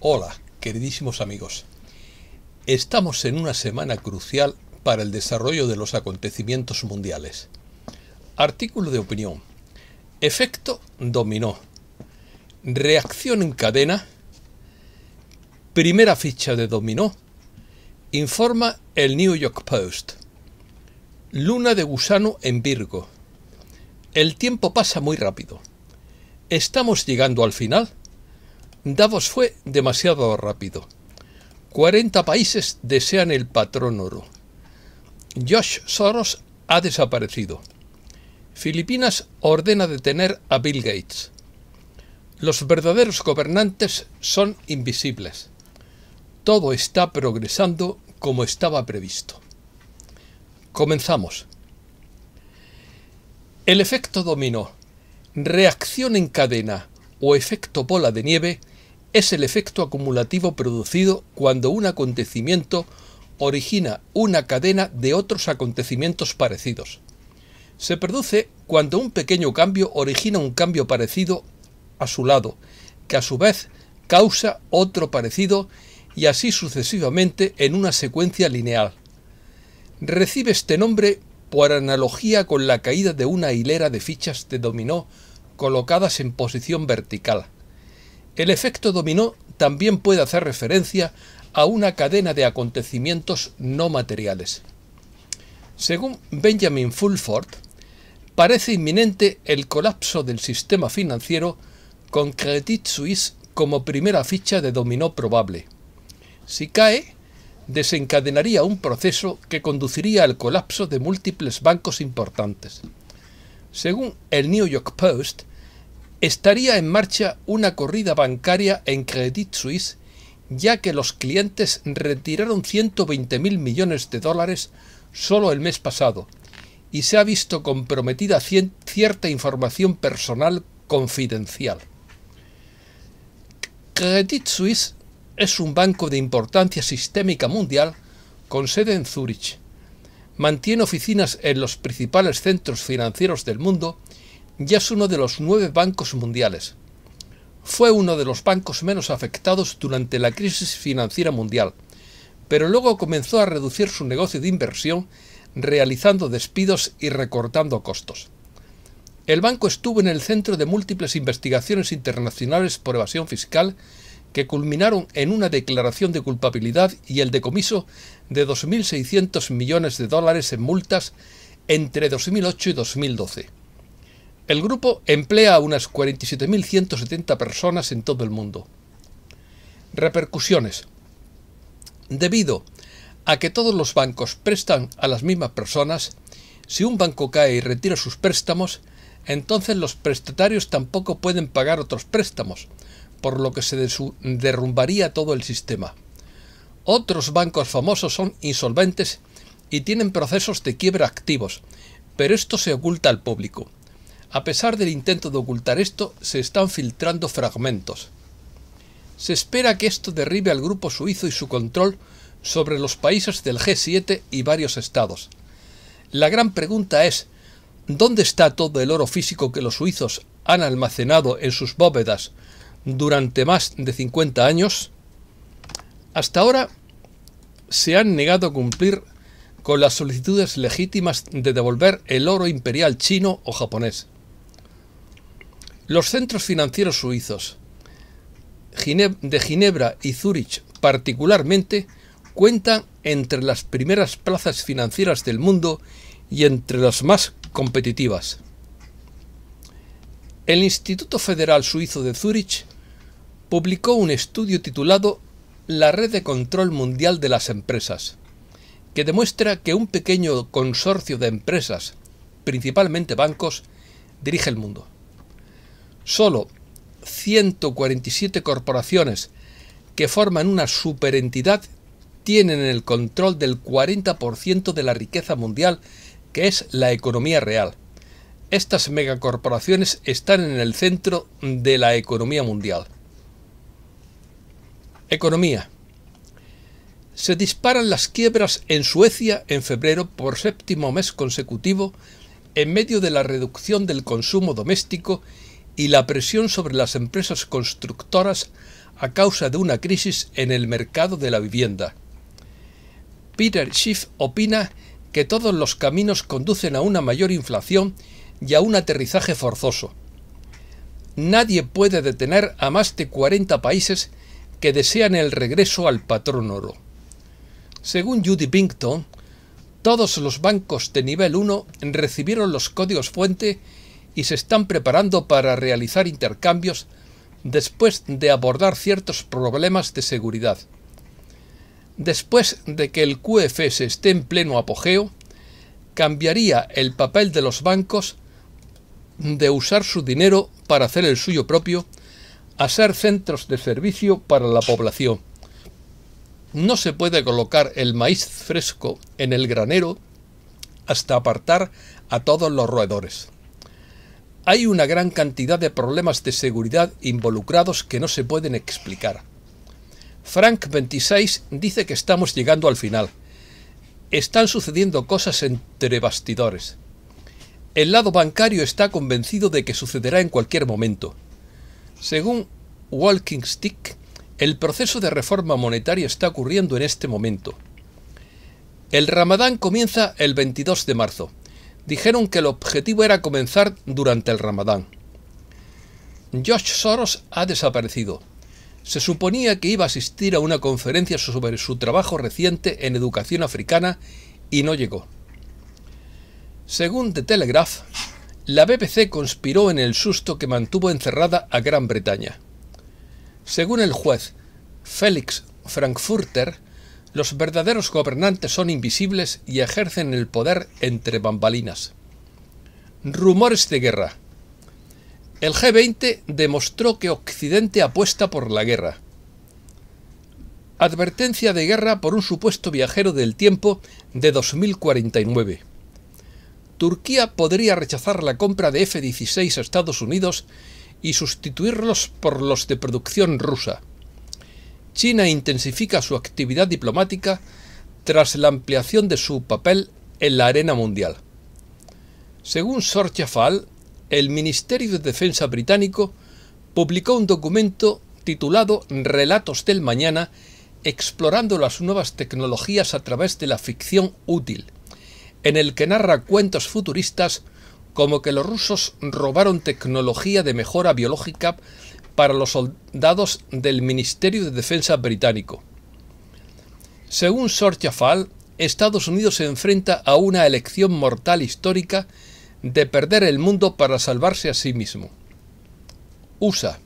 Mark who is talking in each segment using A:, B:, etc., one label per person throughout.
A: Hola, queridísimos amigos. Estamos en una semana crucial para el desarrollo de los acontecimientos mundiales. Artículo de opinión. Efecto dominó. Reacción en cadena. Primera ficha de dominó. Informa el New York Post. Luna de gusano en Virgo. El tiempo pasa muy rápido. ¿Estamos llegando al final? Davos fue demasiado rápido. 40 países desean el patrón oro. Josh Soros ha desaparecido. Filipinas ordena detener a Bill Gates. Los verdaderos gobernantes son invisibles. Todo está progresando como estaba previsto. Comenzamos. El efecto dominó, reacción en cadena o efecto bola de nieve es el efecto acumulativo producido cuando un acontecimiento origina una cadena de otros acontecimientos parecidos. Se produce cuando un pequeño cambio origina un cambio parecido a su lado, que a su vez causa otro parecido y así sucesivamente en una secuencia lineal. Recibe este nombre por analogía con la caída de una hilera de fichas de dominó colocadas en posición vertical. El efecto dominó también puede hacer referencia a una cadena de acontecimientos no materiales. Según Benjamin Fulford, parece inminente el colapso del sistema financiero con Credit Suisse como primera ficha de dominó probable. Si cae, desencadenaría un proceso que conduciría al colapso de múltiples bancos importantes. Según el New York Post, estaría en marcha una corrida bancaria en Credit Suisse, ya que los clientes retiraron 120.000 millones de dólares solo el mes pasado, y se ha visto comprometida cierta información personal confidencial. Credit Suisse es un banco de importancia sistémica mundial con sede en Zúrich. Mantiene oficinas en los principales centros financieros del mundo ya es uno de los nueve bancos mundiales. Fue uno de los bancos menos afectados durante la crisis financiera mundial, pero luego comenzó a reducir su negocio de inversión realizando despidos y recortando costos. El banco estuvo en el centro de múltiples investigaciones internacionales por evasión fiscal que culminaron en una declaración de culpabilidad y el decomiso de 2.600 millones de dólares en multas entre 2008 y 2012. El grupo emplea a unas 47.170 personas en todo el mundo. Repercusiones. Debido a que todos los bancos prestan a las mismas personas, si un banco cae y retira sus préstamos, entonces los prestatarios tampoco pueden pagar otros préstamos, por lo que se derrumbaría todo el sistema. Otros bancos famosos son insolventes y tienen procesos de quiebra activos, pero esto se oculta al público. A pesar del intento de ocultar esto, se están filtrando fragmentos. Se espera que esto derribe al grupo suizo y su control sobre los países del G7 y varios estados. La gran pregunta es, ¿dónde está todo el oro físico que los suizos han almacenado en sus bóvedas durante más de 50 años? Hasta ahora se han negado a cumplir con las solicitudes legítimas de devolver el oro imperial chino o japonés. Los centros financieros suizos de Ginebra y Zúrich particularmente cuentan entre las primeras plazas financieras del mundo y entre las más competitivas. El Instituto Federal Suizo de Zúrich publicó un estudio titulado La red de control mundial de las empresas, que demuestra que un pequeño consorcio de empresas, principalmente bancos, dirige el mundo. Solo 147 corporaciones que forman una superentidad tienen el control del 40% de la riqueza mundial, que es la economía real. Estas megacorporaciones están en el centro de la economía mundial. Economía. Se disparan las quiebras en Suecia en febrero por séptimo mes consecutivo en medio de la reducción del consumo doméstico y la presión sobre las empresas constructoras a causa de una crisis en el mercado de la vivienda. Peter Schiff opina que todos los caminos conducen a una mayor inflación y a un aterrizaje forzoso. Nadie puede detener a más de 40 países que desean el regreso al patrón oro. Según Judy Pinkton, todos los bancos de nivel 1 recibieron los códigos fuente y se están preparando para realizar intercambios después de abordar ciertos problemas de seguridad. Después de que el QFS esté en pleno apogeo, cambiaría el papel de los bancos de usar su dinero para hacer el suyo propio a ser centros de servicio para la población. No se puede colocar el maíz fresco en el granero hasta apartar a todos los roedores. Hay una gran cantidad de problemas de seguridad involucrados que no se pueden explicar. Frank 26 dice que estamos llegando al final. Están sucediendo cosas entre bastidores. El lado bancario está convencido de que sucederá en cualquier momento. Según Walking Stick, el proceso de reforma monetaria está ocurriendo en este momento. El Ramadán comienza el 22 de marzo dijeron que el objetivo era comenzar durante el Ramadán. Josh Soros ha desaparecido. Se suponía que iba a asistir a una conferencia sobre su trabajo reciente en educación africana y no llegó. Según The Telegraph, la BBC conspiró en el susto que mantuvo encerrada a Gran Bretaña. Según el juez Félix Frankfurter, los verdaderos gobernantes son invisibles y ejercen el poder entre bambalinas. Rumores de guerra. El G20 demostró que Occidente apuesta por la guerra. Advertencia de guerra por un supuesto viajero del tiempo de 2049. Turquía podría rechazar la compra de F-16 a Estados Unidos y sustituirlos por los de producción rusa. China intensifica su actividad diplomática tras la ampliación de su papel en la arena mundial. Según Sorchafal, el Ministerio de Defensa británico publicó un documento titulado Relatos del Mañana, explorando las nuevas tecnologías a través de la ficción útil, en el que narra cuentos futuristas como que los rusos robaron tecnología de mejora biológica para los soldados del Ministerio de Defensa británico. Según Sorchafal, Estados Unidos se enfrenta a una elección mortal histórica de perder el mundo para salvarse a sí mismo. USA.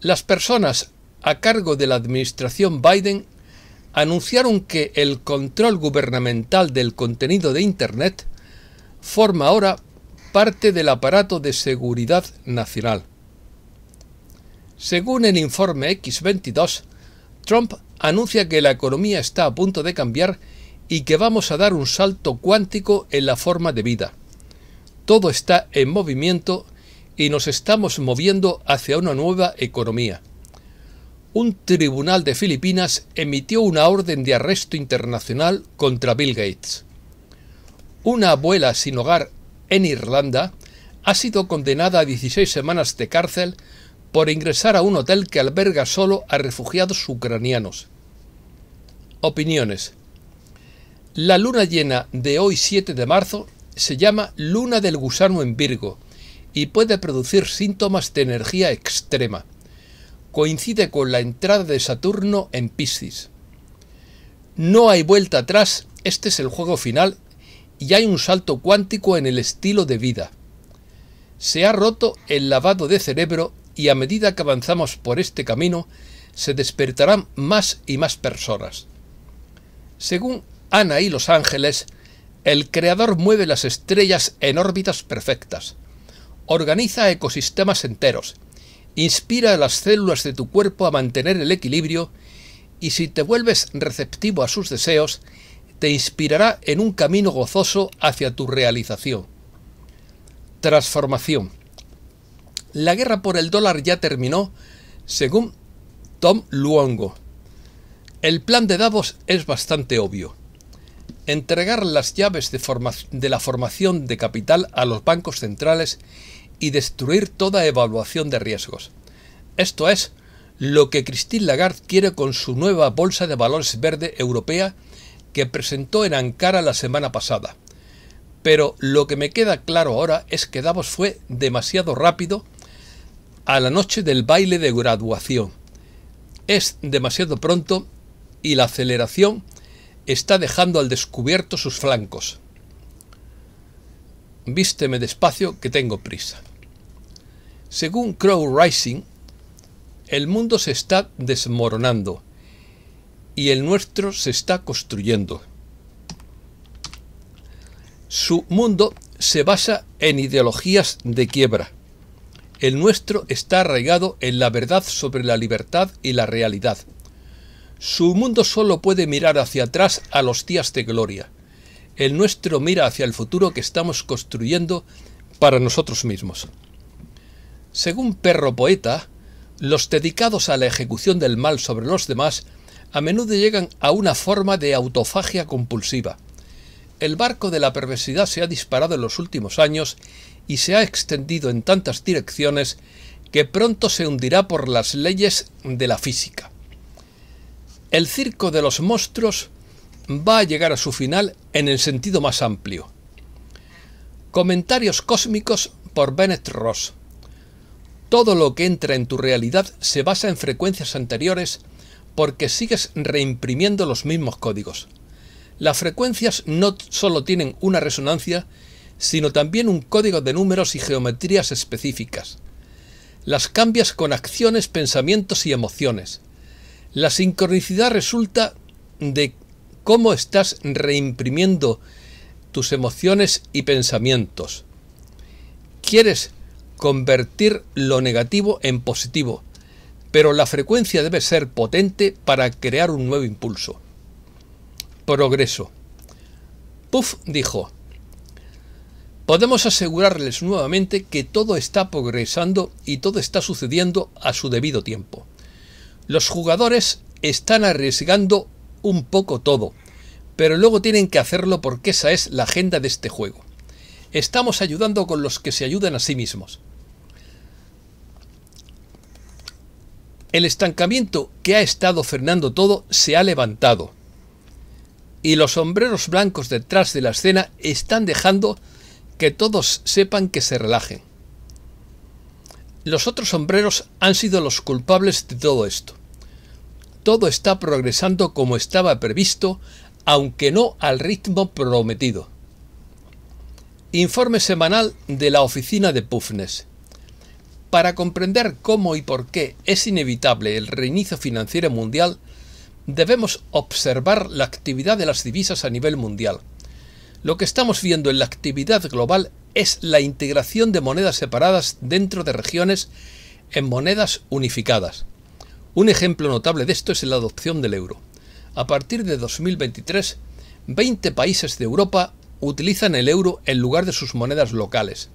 A: Las personas a cargo de la administración Biden anunciaron que el control gubernamental del contenido de Internet forma ahora parte del aparato de seguridad nacional. Según el informe X22, Trump anuncia que la economía está a punto de cambiar y que vamos a dar un salto cuántico en la forma de vida. Todo está en movimiento y nos estamos moviendo hacia una nueva economía. Un tribunal de Filipinas emitió una orden de arresto internacional contra Bill Gates. Una abuela sin hogar en Irlanda ha sido condenada a 16 semanas de cárcel por ingresar a un hotel que alberga solo a refugiados ucranianos. Opiniones. La luna llena de hoy 7 de marzo se llama luna del gusano en Virgo y puede producir síntomas de energía extrema. Coincide con la entrada de Saturno en Piscis. No hay vuelta atrás, este es el juego final y hay un salto cuántico en el estilo de vida. Se ha roto el lavado de cerebro y a medida que avanzamos por este camino, se despertarán más y más personas. Según Ana y los ángeles, el Creador mueve las estrellas en órbitas perfectas, organiza ecosistemas enteros, inspira a las células de tu cuerpo a mantener el equilibrio y si te vuelves receptivo a sus deseos, te inspirará en un camino gozoso hacia tu realización. Transformación. La guerra por el dólar ya terminó, según Tom Luongo. El plan de Davos es bastante obvio. Entregar las llaves de, la formación de capital a los bancos centrales y destruir toda evaluación de riesgos. Esto es, lo que Christine Lagarde quiere con su nueva bolsa de valores verde europea que presentó en Ankara la semana pasada. Pero lo que me queda claro ahora es que Davos fue demasiado rápido a la noche del baile de graduación. Es demasiado pronto y la aceleración está dejando al descubierto sus flancos. Vísteme despacio que tengo prisa. Según Crow Rising, el mundo se está desmoronando y el nuestro se está construyendo. Su mundo se basa en ideologías de quiebra. El nuestro está arraigado en la verdad sobre la libertad y la realidad. Su mundo solo puede mirar hacia atrás a los días de gloria. El nuestro mira hacia el futuro que estamos construyendo para nosotros mismos. Según Perro Poeta, los dedicados a la ejecución del mal sobre los demás a menudo llegan a una forma de autofagia compulsiva. El barco de la perversidad se ha disparado en los últimos años y se ha extendido en tantas direcciones que pronto se hundirá por las leyes de la física. El circo de los monstruos va a llegar a su final en el sentido más amplio. Comentarios cósmicos por Bennett Ross. Todo lo que entra en tu realidad se basa en frecuencias anteriores porque sigues reimprimiendo los mismos códigos. Las frecuencias no solo tienen una resonancia, sino también un código de números y geometrías específicas. Las cambias con acciones, pensamientos y emociones. La sincronicidad resulta de cómo estás reimprimiendo tus emociones y pensamientos. Quieres convertir lo negativo en positivo, pero la frecuencia debe ser potente para crear un nuevo impulso. Progreso. Puff dijo, podemos asegurarles nuevamente que todo está progresando y todo está sucediendo a su debido tiempo. Los jugadores están arriesgando un poco todo, pero luego tienen que hacerlo porque esa es la agenda de este juego. Estamos ayudando con los que se ayudan a sí mismos. El estancamiento que ha estado frenando todo se ha levantado. Y los sombreros blancos detrás de la escena están dejando que todos sepan que se relajen. Los otros sombreros han sido los culpables de todo esto. Todo está progresando como estaba previsto, aunque no al ritmo prometido. Informe semanal de la oficina de Pufnes. Para comprender cómo y por qué es inevitable el reinicio financiero mundial, debemos observar la actividad de las divisas a nivel mundial. Lo que estamos viendo en la actividad global es la integración de monedas separadas dentro de regiones en monedas unificadas. Un ejemplo notable de esto es la adopción del euro. A partir de 2023, 20 países de Europa utilizan el euro en lugar de sus monedas locales.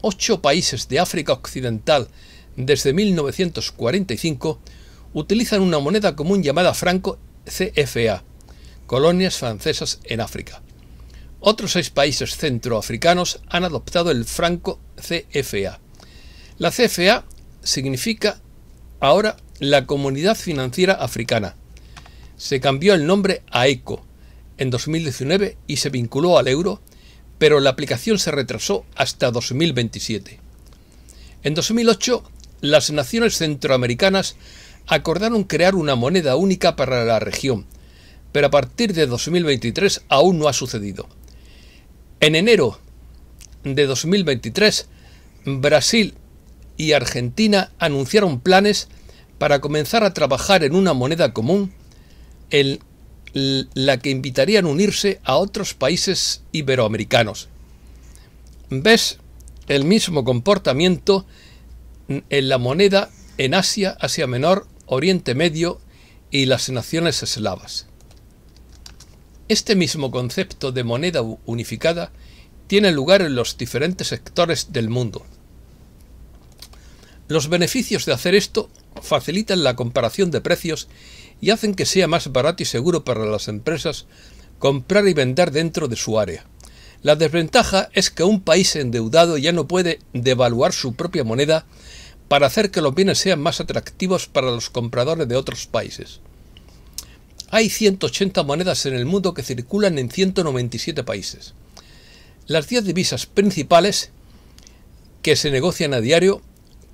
A: Ocho países de África Occidental desde 1945 utilizan una moneda común llamada franco CFA, colonias francesas en África. Otros seis países centroafricanos han adoptado el franco CFA. La CFA significa ahora la Comunidad Financiera Africana. Se cambió el nombre a ECO, en 2019 y se vinculó al euro, pero la aplicación se retrasó hasta 2027. En 2008, las naciones centroamericanas acordaron crear una moneda única para la región, pero a partir de 2023 aún no ha sucedido. En enero de 2023, Brasil y Argentina anunciaron planes para comenzar a trabajar en una moneda común en la que invitarían a unirse a otros países iberoamericanos. Ves el mismo comportamiento en la moneda en Asia, Asia Menor, Oriente Medio y las naciones eslavas. Este mismo concepto de moneda unificada tiene lugar en los diferentes sectores del mundo. Los beneficios de hacer esto facilitan la comparación de precios y hacen que sea más barato y seguro para las empresas comprar y vender dentro de su área. La desventaja es que un país endeudado ya no puede devaluar su propia moneda para hacer que los bienes sean más atractivos para los compradores de otros países. Hay 180 monedas en el mundo que circulan en 197 países. Las 10 divisas principales que se negocian a diario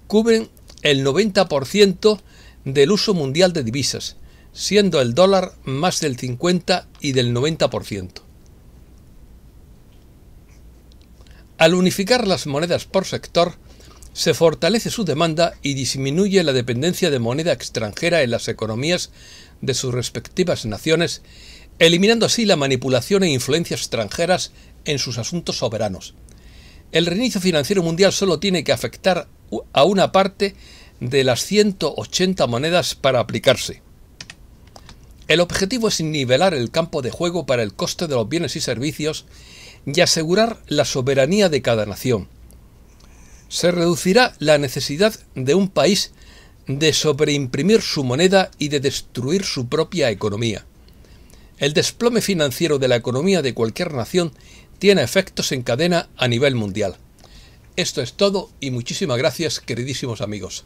A: cubren el 90% del uso mundial de divisas, siendo el dólar más del 50 y del 90%. Al unificar las monedas por sector, se fortalece su demanda y disminuye la dependencia de moneda extranjera en las economías de sus respectivas naciones, eliminando así la manipulación e influencia extranjeras en sus asuntos soberanos. El reinicio financiero mundial solo tiene que afectar a una parte de las 180 monedas para aplicarse. El objetivo es nivelar el campo de juego para el coste de los bienes y servicios y asegurar la soberanía de cada nación. Se reducirá la necesidad de un país de sobreimprimir su moneda y de destruir su propia economía. El desplome financiero de la economía de cualquier nación tiene efectos en cadena a nivel mundial. Esto es todo y muchísimas gracias queridísimos amigos.